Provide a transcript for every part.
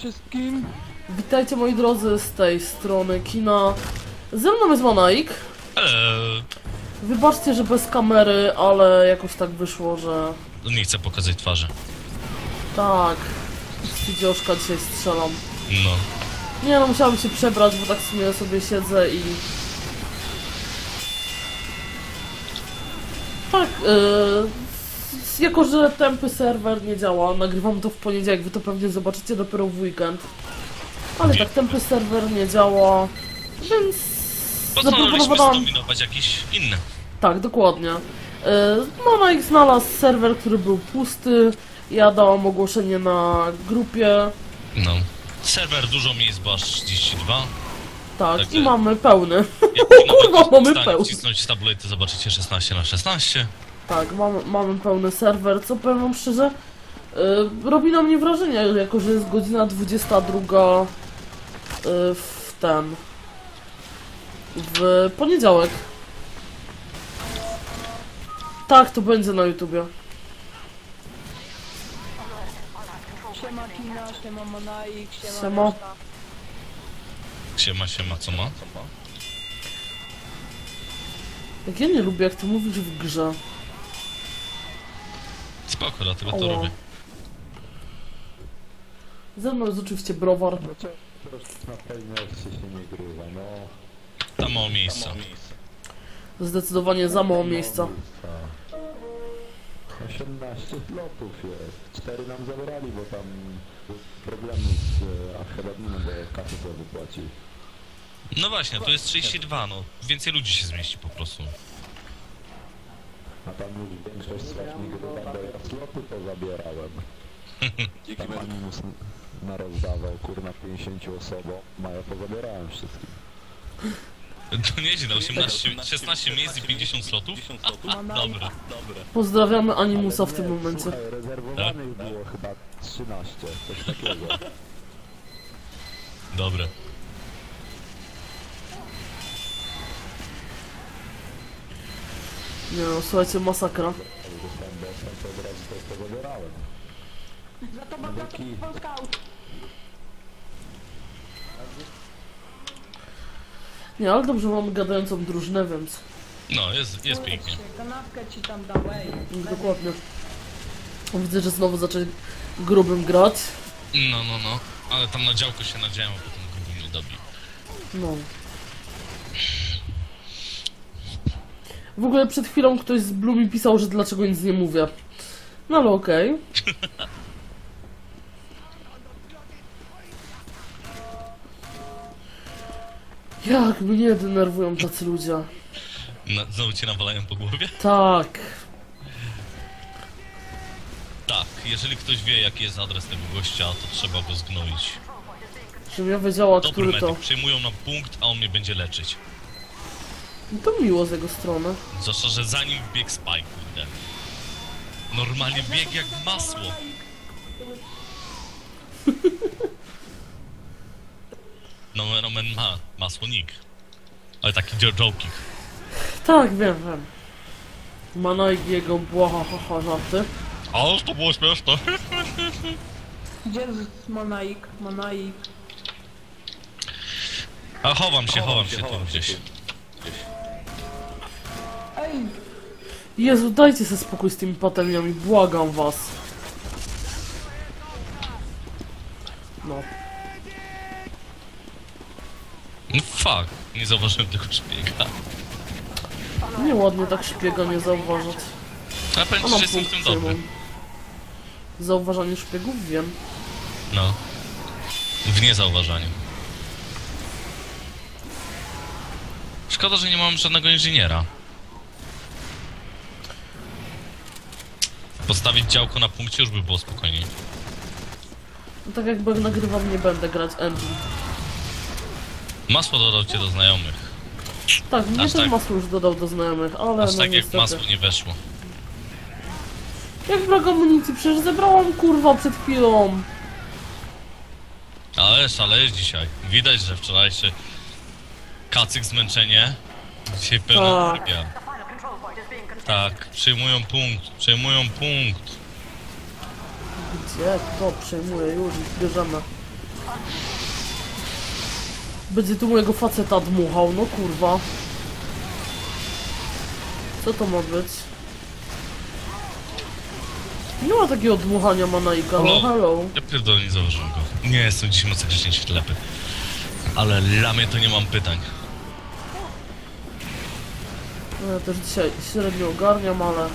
wszystkim. Witajcie moi drodzy z tej strony kina. Ze mną jest Monaik. Eee, Wybaczcie, że bez kamery, ale jakoś tak wyszło, że nie chcę pokazać twarzy. tak. Z Fidzioszka dzisiaj strzelam. No. Nie no, musiałam się przebrać, bo tak w sumie sobie siedzę i... Tak, yy, jako że tępy serwer nie działa, nagrywam to w poniedziałek, wy to pewnie zobaczycie dopiero w weekend. Ale tak, tępy serwer nie działa, więc... Postanowiliśmy zaproponowałam- zdominować jakiś inny. Tak, dokładnie. Yy, Monaik znalazł serwer, który był pusty, ja dałam ogłoszenie na grupie, No. Serwer dużo miejsc, bo aż 32. tak, i mamy pełny. Kurwa, mamy pełny. wcisnąć tabulety, zobaczycie 16 na 16. Tak, mamy, mamy pełny serwer, co powiem wam szczerze, yy, robi na mnie wrażenie, jako że jest godzina 22 yy, w ten... w poniedziałek. Tak, to będzie na YouTubie. Siema Kina, siema Monaik, siema Siema. reszta. Siema, siema, co ma? Jak ja nie lubię, jak ty mówisz w grze. Spoko, dlatego to robię. Ze mną jest oczywiście browar. Dlaczego na pełności się nie grywa? No, Tam mało miejsca. Zdecydowanie za mało miejsca. 18 slotów jest. 4 nam zabrali, bo tam problemy z e, Archedadminem, bo kasy sobie wypłacił. No właśnie, tu jest 32, no. Więcej ludzi się zmieści po prostu. A tam już większość bo ja sloty pozabierałem. Tam Animus narozdawał, kurna 50 osobom, a ja pozabierałem wszystkim. To nieźle, na 18, 16 miejsc i 50 slotów? Dobre. Pozdrawiamy Animusa w tym momencie. Słuchaj, rezerwowanych było chyba 13, coś takiego. Dobre. Nie no, słuchajcie, masakra. Dostałem to od razu to pozabierałem. Za to Dzięki. Nie, ale dobrze mamy gadającą drużynę, więc No, jest, jest pięknie. Kanapkę ci tam dokładnie. Widzę, że znowu zacząć grubym grać. No, no, no. Ale tam na działko się nadziałem, a potem gruby mnie dobił. No. W ogóle przed chwilą ktoś z Blue mi pisał, że dlaczego nic nie mówię. No ale okej. Jak mnie denerwują tacy ludzie. Na, znowu cię nawalają po głowie? Tak. Tak, jeżeli ktoś wie jaki jest adres tego gościa, to trzeba go zgnoić. Żebym ja wiedziała, Dobry który to. medyk, przyjmują na punkt, a on mnie będzie leczyć. No to miło z jego strony. Zwłaszcza, że zanim wbiegł Spike, kurde. Normalnie biegł jak masło. No, Roman ma masło nick. Ale taki jo- joking. Tak, wiem, wiem. Manojk jego błahahaha żarty. O, to było śmieszne. Gdzie jest Monaik? Monaik. A chowam się, chowam się tu gdzieś. Jezu, dajcie sobie spokój z tymi patelniami, błagam was. No. No fuck, nie zauważyłem tego szpiega. Nieładnie tak szpiega nie zauważać. Ale powiem ci, że jestem w tym dobry. Zauważanie szpiegów wiem. No. W niezauważaniu. Szkoda, że nie mam żadnego inżyniera. Postawić działko na punkcie już by było spokojniej. No tak jakby jak nagrywam nie będę grać engine. Masło dodał cię do znajomych. Tak, mnie Aż też tak- masło już dodał do znajomych, ale Aż no tak jak niestety. masło nie weszło. Jak brak amunicji, przecież zebrałam kurwa przed chwilą. Ale szalejesz dzisiaj. Widać, że wczorajszy kacyk zmęczenie. Dzisiaj pełny Tak. tak. Tak, przejmują punkt, przejmują punkt. Gdzie? Kto przejmuje? Już ich bierzemy. Będzie tu mojego faceta dmuchał, no kurwa. Co to ma być? Nie ma takiego dmuchania Manaika, no Hello. Ja pierdolę, nie zauważyłem go. Nie, jestem dzisiaj masakrycznie ślepy. Ale mnie to nie mam pytań. No ja też dzisiaj średnio ogarniam, ale...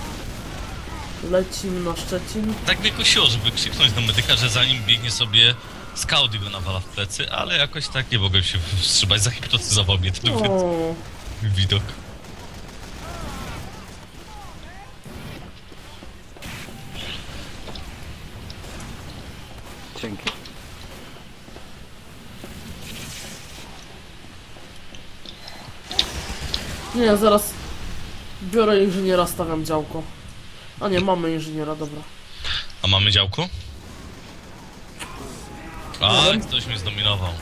Lecimy na Szczecin. Tak mnie kosiło, żeby krzyknąć do medyka, że zanim biegnie sobie scout i go nawala w plecy, ale jakoś tak nie mogłem się wstrzymać, zahipnotyzował mnie ten O, widok. Dzięki. nie, zaraz biorę inżyniera, stawiam działko. A nie, mamy inżyniera, dobra. A mamy działko? A, Nie wiem. ktoś mnie zdominował.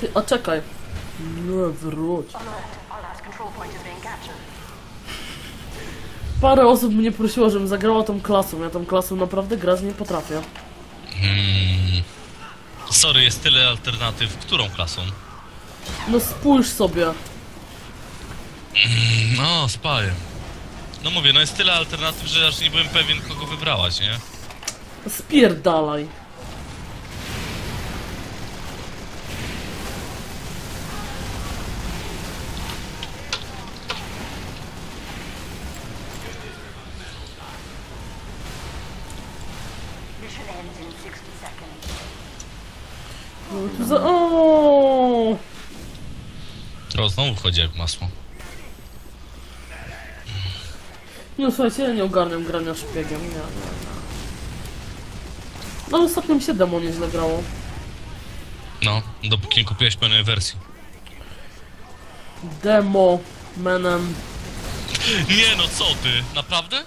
Ty, a czekaj. Nie, wróć. Parę osób mnie prosiło, żebym zagrała tą klasą. Ja tą klasą naprawdę grać nie potrafię. Hmm. Sorry, jest tyle alternatyw. Którą klasą? No spójrz sobie. No, spaję. No mówię, no jest tyle alternatyw, że aż nie byłem pewien, kogo wybrałaś, nie? Spierdalaj. Mission ends in 60 seconds. Tu za... O! Znowu wchodzi jak masło. Nie, słuchajcie, ja nie ogarniam grania szpiegiem. Nie, nie, nie. No ostatnio mi się demo nieźle grało. No, dopóki nie kupiłeś pełnej wersji. Demo, menem. Nie no, co ty? Naprawdę?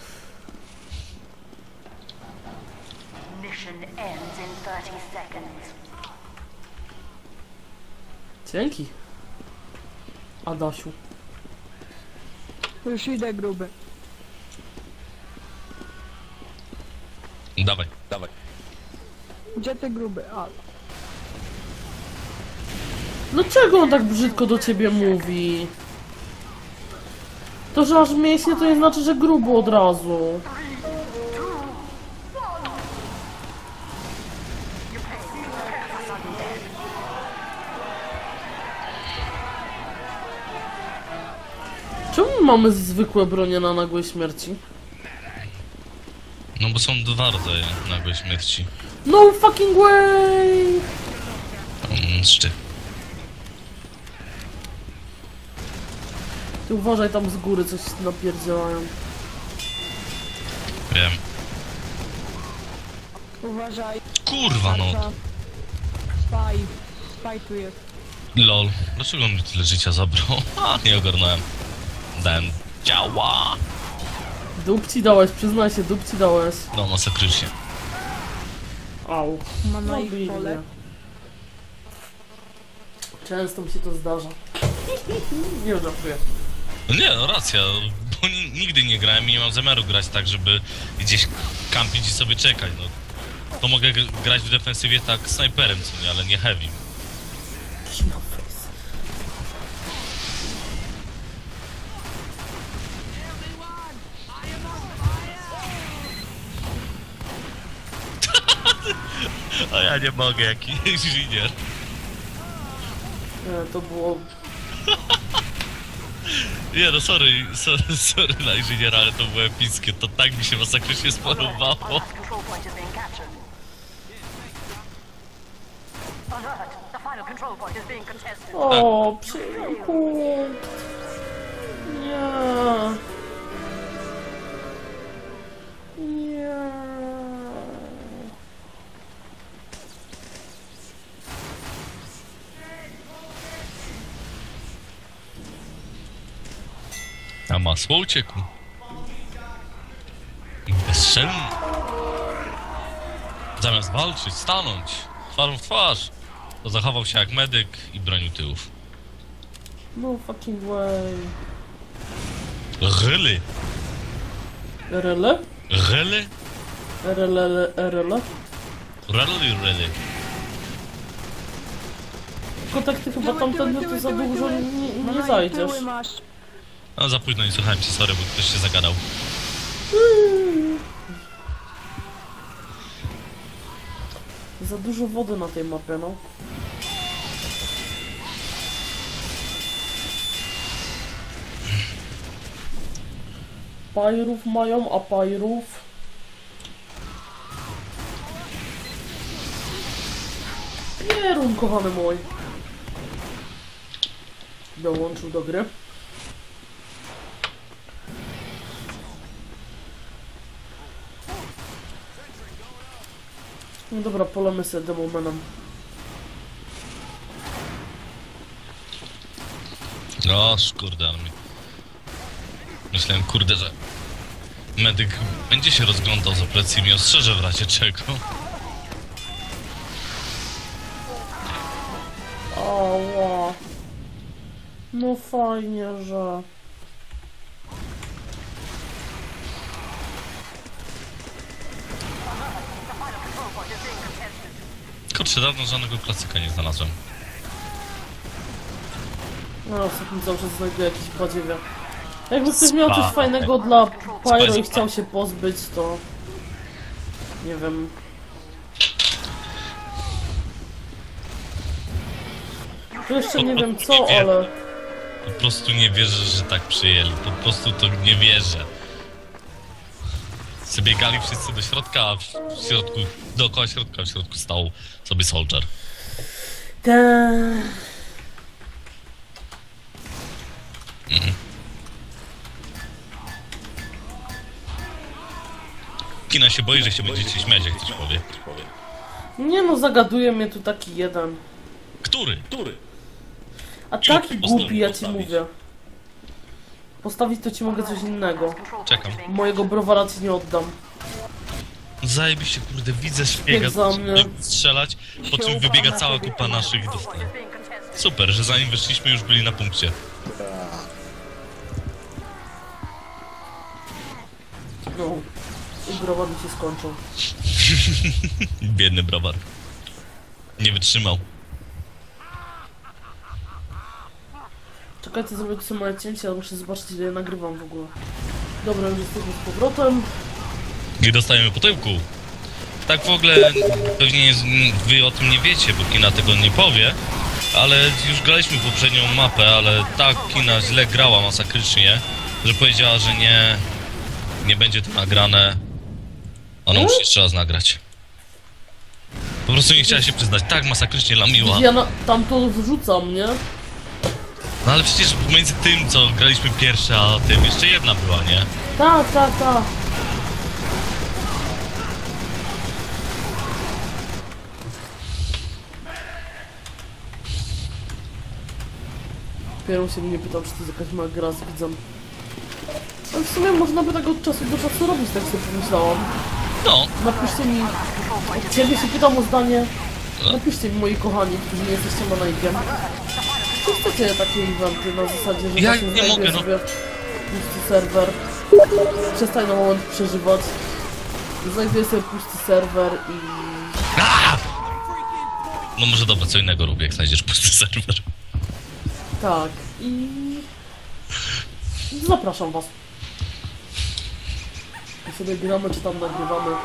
Mission ends in 30 seconds. Dzięki. Adasiu. Już idę gruby. Dawaj, dawaj. Gdzie ty gruby? A, Dlaczego on tak brzydko do ciebie mówi? To, że aż mięśnie, to nie znaczy, że grubo od razu. Czemu mamy zwykłe bronie na nagłej śmierci? No bo są dwa rodzaje nagłej śmierci. No fucking way! Mm, szczyt. Ty uważaj tam z góry, coś napierdzielają. Wiem. uważaj. Kurwa no. Spaj. Spaj tu jest. Lol. Dlaczego on mi tyle życia zabrał? A, nie ogarnąłem. Dałem działa. Dupci dałeś, przyznaj się, dupci dałeś. No, masakrycznie. Au. Ma na ich Mobilnie. pole. Często mi się to zdarza. Nie żartuję. No nie, no racja, bo ni nigdy nie grałem i nie mam zamiaru grać tak, żeby gdzieś kampić i sobie czekać, no. To mogę grać w defensywie tak snajperem, co nie, ale nie heavy. A ja nie mogę, jaki inżynier. Nie, to było... Nie no, sorry, sorry, sorry na inżyniera, ale to było epickie, to tak mi się masakrycznie spodobało. Our last control point masło uciekł. Bezczelny. Zamiast walczyć, stanąć, twarzą w twarz, to zachował się jak medyk i bronił tyłów. No fucking way. Really? RL? Really? RL, RL? Really, really. Tylko tak ty chyba tamtędy to za dużo nie, No nie na zajdziesz. No za późno nie słuchałem cię, sorry, bo ktoś się zagadał. Za dużo wody na tej mapie, no. Pajrów mają, a pajrów... Pierun, kochany mój. Dołączył do gry. No dobra, polemy sobie demomenem. O, kurde, ale mi... Myślałem, kurde, że... Medyk będzie się rozglądał za plecy i mi ostrzeże w razie czego. Ała. No fajnie, że... Kurczę, dawno żadnego klasyka nie znalazłem. No, ostatnio cały czas znajduję jakieś badziewia. Jakby ktoś miał coś Spa. fajnego dla Pyro i chciał się pozbyć, to... Nie wiem... To jeszcze nie wiem co, ale... Po prostu nie wierzę, że tak przyjęli. Po prostu to nie wierzę. Zabiegali wszyscy do środka, a w środku, dookoła środka, w środku stał sobie soldier. Ta... Kina się boi, że się będziecie śmiać, jak coś powie. Nie no, zagaduje mnie tu taki jeden. Który? Który? A taki głupi, ja ci mówię. Postawić to ci mogę coś innego. Czekam. Mojego browara ci nie oddam. Zajebiście, kurde, widzę szpiega, Jak za mnie. strzelać, po czym wybiega cała kupa naszych i dostaje. Super, że zanim wyszliśmy już byli na punkcie. No. I browar mi się skończył. Biedny browar. Nie wytrzymał. Czekajcie, zrobię tu małe cięcie, ale muszę zobaczyć ile ja nagrywam w ogóle. Dobra, już jesteśmy z powrotem. I dostajemy po tyłku. Tak w ogóle pewnie wy o tym nie wiecie, bo Kina tego nie powie, ale już graliśmy poprzednią mapę, ale tak Kina źle grała masakrycznie, że powiedziała, że nie, nie będzie to nagrane. Ona musi jeszcze raz nagrać. Po prostu nie chciała się przyznać, tak masakrycznie lamiła. Ja na, tam to wrzucam, nie? No ale przecież pomiędzy tym, co graliśmy pierwsze, a tym jeszcze jedna była, nie? Tak, tak, tak. Pierą się mnie pytał, czy to jest jakaś mała gra z widzem. Ale w sumie można by tak od czasu do czasu robić, tak sobie pomyślałam. No, Napiszcie mi, ciebie się pytam o zdanie. Napiszcie mi, moi kochani, którzy nie jesteście manajkiem. Czy chcecie takie eventy na zasadzie, że Ja nie mogę, no. sobie pusty serwer, przestań na moment przeżywać, znajduję sobie pusty serwer i... no może dobra, co innego robię, jak znajdziesz pusty serwer. tak, i... Zapraszam was. I sobie gramy, czy tam nagrywamy.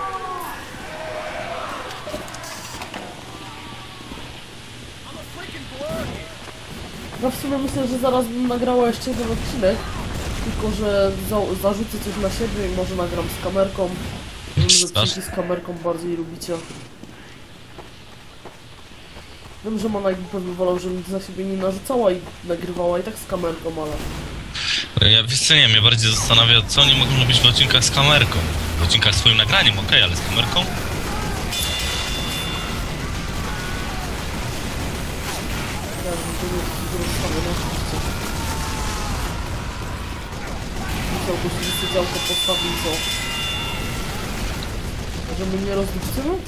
No w sumie myślę, że zaraz bym nagrała jeszcze jeden odcinek. Tylko, że za zarzucę coś na siebie i może nagram z kamerką. Wiem, że odcinki z kamerką bardziej lubicie. Wiem, że Mana jakby pewnie wolał, żebym na siebie nie narzucała i nagrywała i tak z kamerką, ale... Ja wiesz co, nie, mnie bardziej zastanawia, co oni mogą robić w odcinkach z kamerką. W odcinkach z swoim nagraniem, okej, ale z kamerką? Ja oczywiście. Musiałbyś sobie działko postawić, co? Że my nie rozliczymy?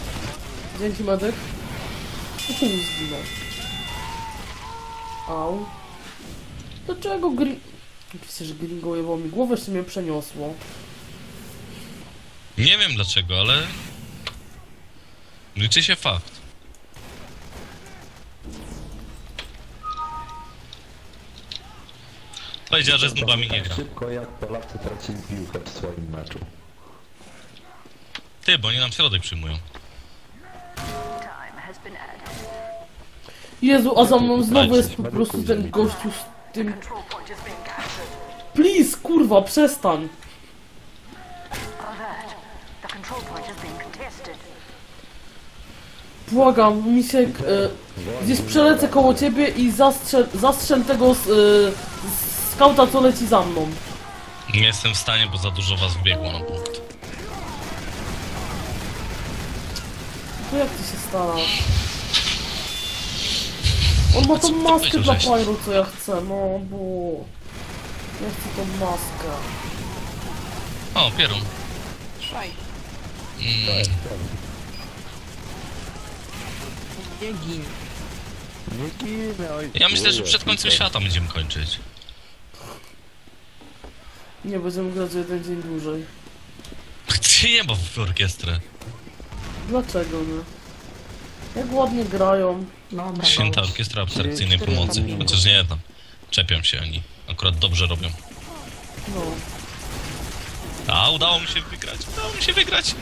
Dzięki medyk. Uuu, zginął. Au. Dlaczego gri... Oczywiście, że gringo jebało mi głowę, jeszcze mnie przeniosło. Nie wiem dlaczego, ale... Liczy się fakt. Powiedziała, że z nubami nie gra. Szybko jak Polacy tracili piłkę w swoim meczu. Ty, bo oni nam środek przyjmują. Jezu, a za mną znowu jest po prostu ten gościu z tym... Please, kurwa, przestań! Błagam, Misiek, e, gdzieś przelecę koło ciebie i zastrzel, zastrzel tego z, e, z skauta, co leci za mną. Nie jestem w stanie, bo za dużo was wbiegło na punkt. To jak ty się starasz? On ma tą maskę powiedział, dla żeś? Pyro, co ja chcę, no bo... Ja chcę tą maskę. O, pierun. Szaj. Mm, Nie gin. Nie ginę, oj. ja myślę, że przed końcem świata będziemy kończyć. Nie, będziemy grać jeden dzień dłużej. Gdzie nie ma w orkiestrę? Dlaczego nie? Jak ładnie grają. Dobra. Święta Orkiestra Abstrakcyjnej Pomocy. Chociaż nie tam. Czepią się oni. Akurat dobrze robią. No. A, udało mi się wygrać. Udało mi się wygrać.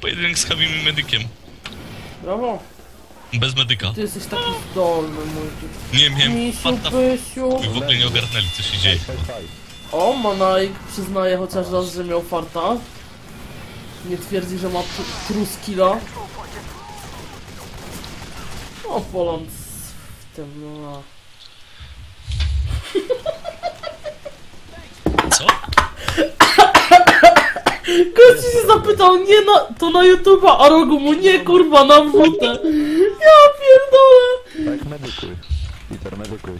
Pojedynek z Habim i medykiem. Brawo. Bez medyka. Ty jesteś taki zdolny, mój. Nie wiem, Misiu, fanta Pysiu. w ogóle nie ogarnęli, co się dzieje. Hej, hej. O, Manajk przyznaje chociaż raz, że miał farta. Nie twierdzi, że ma tr- true skilla. O, Poland w tym, no. Co? Gość się zapytał, nie na, to na YouTube'a, a rogu mu nie, kurwa, na wódę. Ja pierdolę. Tak, medykuj. Peter, medykuj.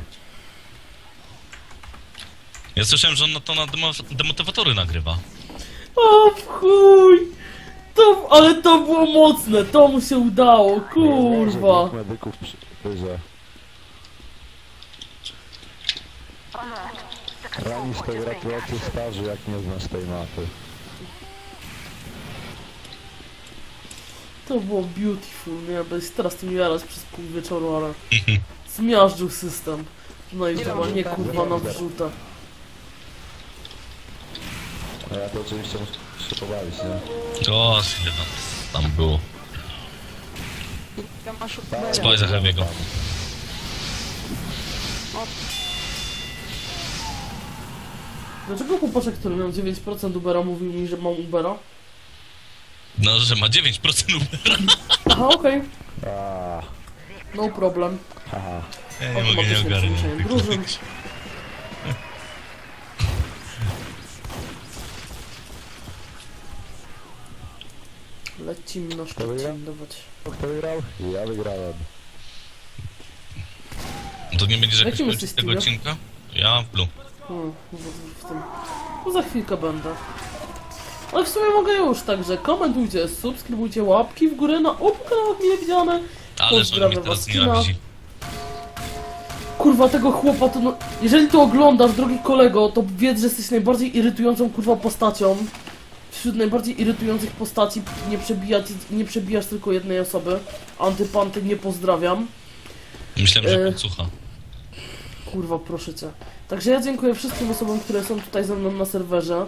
Ja słyszałem, że on to na demo demotywatory nagrywa. O, w chuj. To, ale to było mocne, to mu się udało, kurwa. Medyków przy pyrze. Alert. The control Rani z point tej captured. starzy, jak nie znasz tej mapy. To było beautiful, nie? Bez teraz tym jarać przez pół wieczoru, ale zmiażdżył system. No i chyba nie kurwa na wrzutę. A ja to oczywiście muszę się pobawić, nie? O, ile tam, tam było. Ja masz Spoj za Heavy'ego. Dlaczego chłopaczek, który miał 9% Ubera mówił mi, że mam Ubera? No, że ma 9% Ubera. Aha, okej. A, No problem. haha. Ja nie mogę, nie przeniesienie drużyn. Lecimy na wygra? Szczecin dawać. Kto wygrał? Ja wygrałem. To nie będziesz jakoś Jakim kończyć jesteś tego odcinka? Ja w blue. Hmm, w, w tym. No za chwilkę będę. Ale w sumie mogę już, także komentujcie, subskrybujcie, łapki w górę na obu kanałach mile widziane. Ale że Pozdrawiam mnie teraz was, Kina. nienawidzi. Kurwa, tego chłopa to no... Jeżeli to oglądasz, drogi kolego, to wiedz, że jesteś najbardziej irytującą kurwa postacią. Wśród najbardziej irytujących postaci nie, przebijać, nie przebijasz tylko jednej osoby. Antypanty nie pozdrawiam. Myślałem, że E. podsłucha. Kurwa, proszę cię. Także ja dziękuję wszystkim osobom, które są tutaj ze mną na serwerze.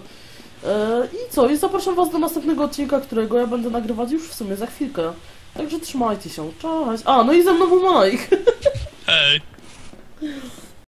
E, I co? I zapraszam was do następnego odcinka, którego ja będę nagrywać już w sumie za chwilkę. Także trzymajcie się. Cześć. A, no i ze mną był Mike.